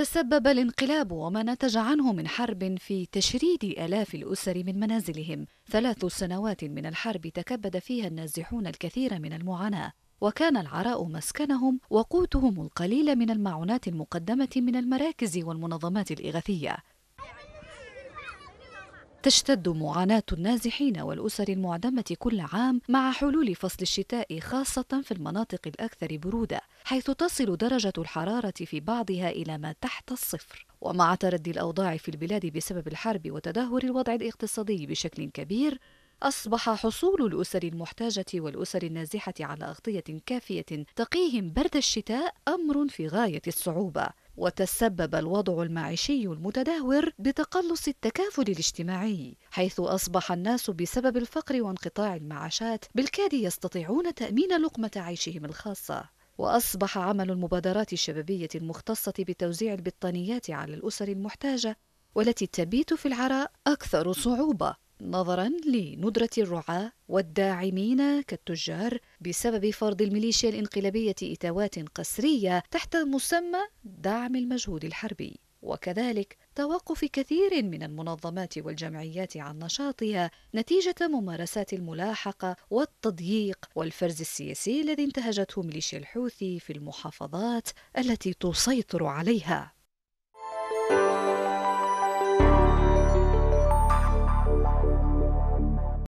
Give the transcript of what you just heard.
تسبب الانقلاب وما نتج عنه من حرب في تشريد آلاف الأسر من منازلهم. ثلاث سنوات من الحرب تكبد فيها النازحون الكثير من المعاناة وكان العراء مسكنهم وقوتهم القليل من المعونات المقدمة من المراكز والمنظمات الإغاثية. تشتد معاناة النازحين والأسر المعدمة كل عام مع حلول فصل الشتاء خاصة في المناطق الأكثر برودة حيث تصل درجة الحرارة في بعضها إلى ما تحت الصفر. ومع تردي الأوضاع في البلاد بسبب الحرب وتدهور الوضع الاقتصادي بشكل كبير أصبح حصول الأسر المحتاجة والأسر النازحة على أغطية كافية تقيهم برد الشتاء أمر في غاية الصعوبة. وتسبب الوضع المعيشي المتدهور بتقلص التكافل الاجتماعي حيث أصبح الناس بسبب الفقر وانقطاع المعاشات بالكاد يستطيعون تأمين لقمة عيشهم الخاصة. وأصبح عمل المبادرات الشبابية المختصة بتوزيع البطانيات على الأسر المحتاجة والتي تبيت في العراء أكثر صعوبة. نظرا لندرة الرعاة والداعمين كالتجار بسبب فرض الميليشيا الانقلابية إتاوات قسرية تحت مسمى دعم المجهود الحربي. وكذلك توقف كثير من المنظمات والجمعيات عن نشاطها نتيجة ممارسات الملاحقة والتضييق والفرز السياسي الذي انتهجته ميليشيا الحوثي في المحافظات التي تسيطر عليها.